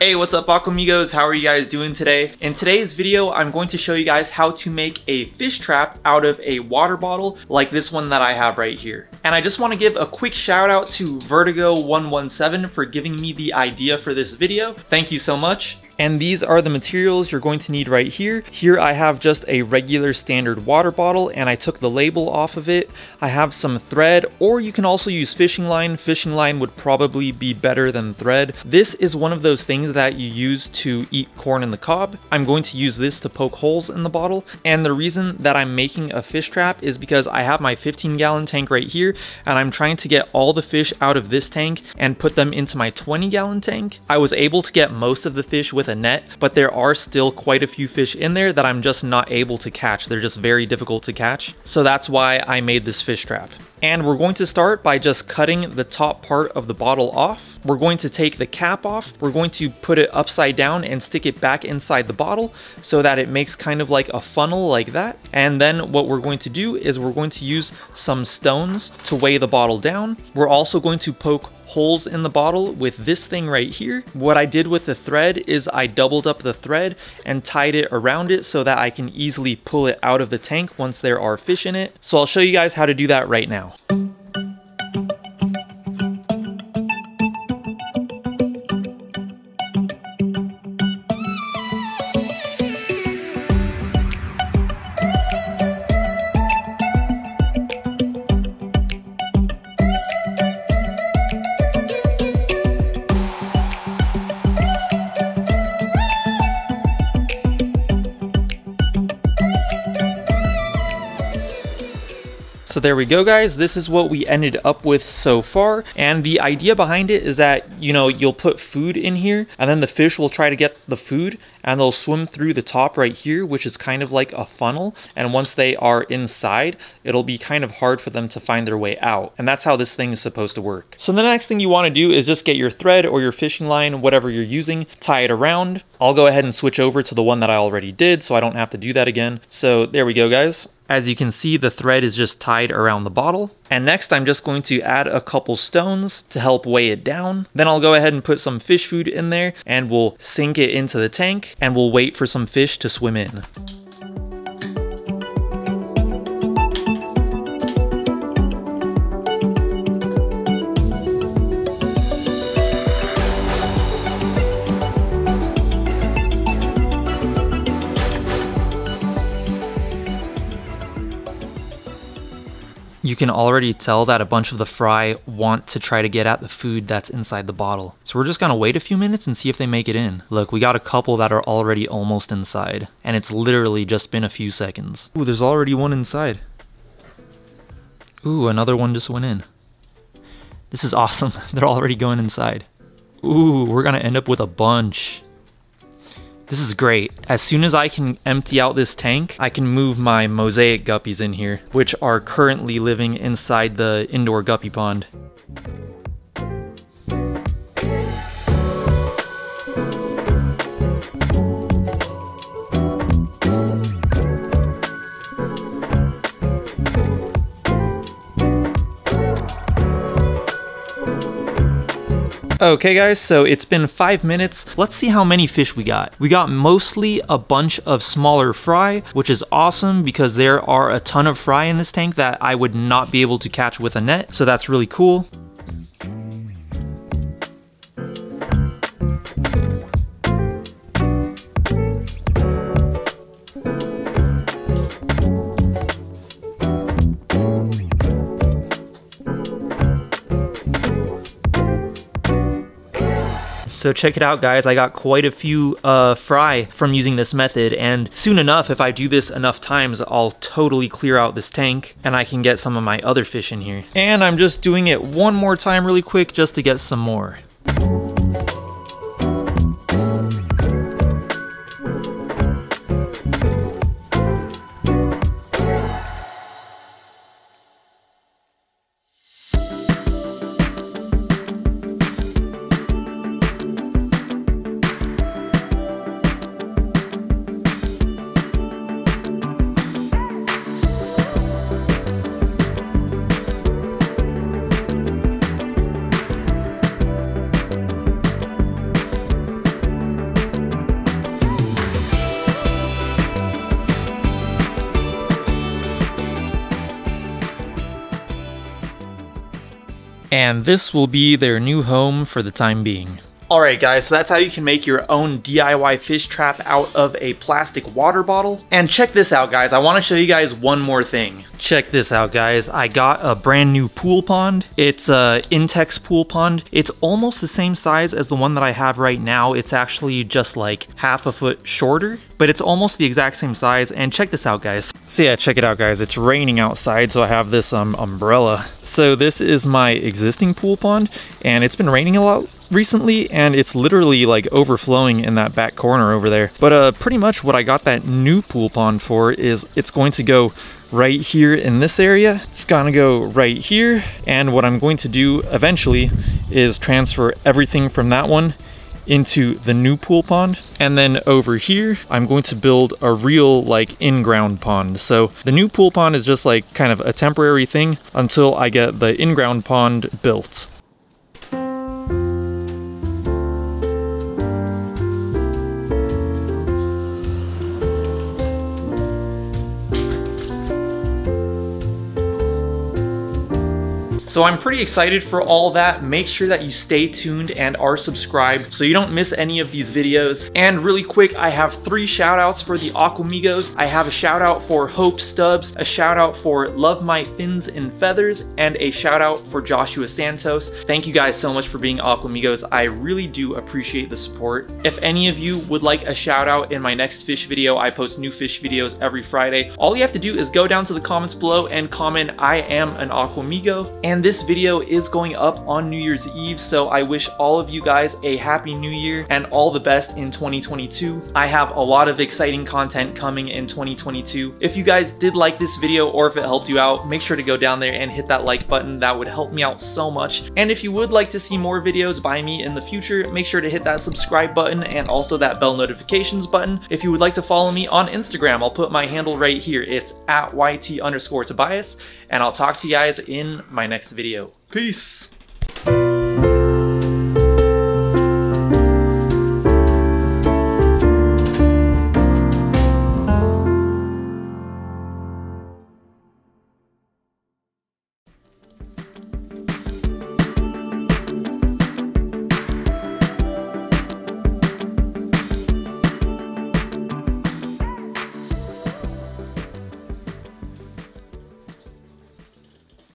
Hey, what's up Aquamigos? How are you guys doing today? In today's video, I'm going to show you guys how to make a fish trap out of a water bottle like this one that I have right here. And I just want to give a quick shout out to Vertigo117 for giving me the idea for this video. Thank you so much. And these are the materials you're going to need right here. Here I have just a regular standard water bottle and I took the label off of it. I have some thread or you can also use fishing line. Fishing line would probably be better than thread. This is one of those things that you use to eat corn in the cob. I'm going to use this to poke holes in the bottle. And the reason that I'm making a fish trap is because I have my 15 gallon tank right here and I'm trying to get all the fish out of this tank and put them into my 20 gallon tank. I was able to get most of the fish with with a net, but there are still quite a few fish in there that I'm just not able to catch. They're just very difficult to catch. So that's why I made this fish trap. And we're going to start by just cutting the top part of the bottle off. We're going to take the cap off. We're going to put it upside down and stick it back inside the bottle so that it makes kind of like a funnel like that. And then what we're going to do is we're going to use some stones to weigh the bottle down. We're also going to poke holes in the bottle with this thing right here. What I did with the thread is I doubled up the thread and tied it around it so that I can easily pull it out of the tank once there are fish in it. So I'll show you guys how to do that right now now. So there we go guys, this is what we ended up with so far. And the idea behind it is that, you know, you'll put food in here and then the fish will try to get the food and they'll swim through the top right here, which is kind of like a funnel. And once they are inside, it'll be kind of hard for them to find their way out. And that's how this thing is supposed to work. So the next thing you wanna do is just get your thread or your fishing line, whatever you're using, tie it around. I'll go ahead and switch over to the one that I already did so I don't have to do that again. So there we go guys. As you can see, the thread is just tied around the bottle. And next, I'm just going to add a couple stones to help weigh it down. Then I'll go ahead and put some fish food in there and we'll sink it into the tank and we'll wait for some fish to swim in. You can already tell that a bunch of the fry want to try to get at the food that's inside the bottle. So we're just gonna wait a few minutes and see if they make it in. Look, we got a couple that are already almost inside, and it's literally just been a few seconds. Ooh, there's already one inside. Ooh, another one just went in. This is awesome. They're already going inside. Ooh, we're gonna end up with a bunch. This is great. As soon as I can empty out this tank, I can move my mosaic guppies in here, which are currently living inside the indoor guppy pond. Okay guys, so it's been five minutes. Let's see how many fish we got. We got mostly a bunch of smaller fry, which is awesome because there are a ton of fry in this tank that I would not be able to catch with a net. So that's really cool. So check it out guys, I got quite a few uh, fry from using this method and soon enough, if I do this enough times, I'll totally clear out this tank and I can get some of my other fish in here. And I'm just doing it one more time really quick just to get some more. And this will be their new home for the time being. Alright guys, so that's how you can make your own DIY fish trap out of a plastic water bottle. And check this out guys, I want to show you guys one more thing. Check this out guys, I got a brand new pool pond. It's a Intex pool pond. It's almost the same size as the one that I have right now. It's actually just like half a foot shorter but it's almost the exact same size. And check this out, guys. So yeah, check it out, guys. It's raining outside, so I have this um, umbrella. So this is my existing pool pond, and it's been raining a lot recently, and it's literally like overflowing in that back corner over there. But uh, pretty much what I got that new pool pond for is it's going to go right here in this area. It's gonna go right here. And what I'm going to do eventually is transfer everything from that one into the new pool pond. And then over here, I'm going to build a real like in-ground pond. So the new pool pond is just like kind of a temporary thing until I get the in-ground pond built. So I'm pretty excited for all that. Make sure that you stay tuned and are subscribed so you don't miss any of these videos. And really quick, I have three shout outs for the Aquamigos. I have a shout out for Hope Stubbs, a shout out for Love My Fins and Feathers, and a shout out for Joshua Santos. Thank you guys so much for being Aquamigos. I really do appreciate the support. If any of you would like a shout out in my next fish video, I post new fish videos every Friday. All you have to do is go down to the comments below and comment, I am an Aquamigo. And this video is going up on New Year's Eve, so I wish all of you guys a happy new year and all the best in 2022. I have a lot of exciting content coming in 2022. If you guys did like this video or if it helped you out, make sure to go down there and hit that like button. That would help me out so much. And if you would like to see more videos by me in the future, make sure to hit that subscribe button and also that bell notifications button. If you would like to follow me on Instagram, I'll put my handle right here. It's at YT underscore Tobias, and I'll talk to you guys in my next video. Peace.